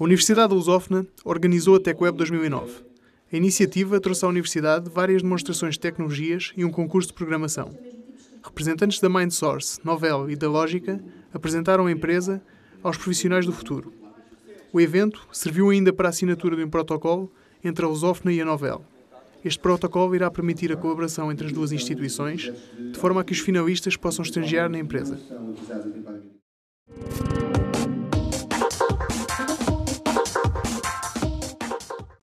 A Universidade Lusófona organizou a TechWeb 2009. A iniciativa trouxe à Universidade várias demonstrações de tecnologias e um concurso de programação. Representantes da MindSource, Novell e da Lógica apresentaram a empresa aos profissionais do futuro. O evento serviu ainda para a assinatura de um protocolo entre a Lusófona e a Novell. Este protocolo irá permitir a colaboração entre as duas instituições, de forma a que os finalistas possam estagiar na empresa.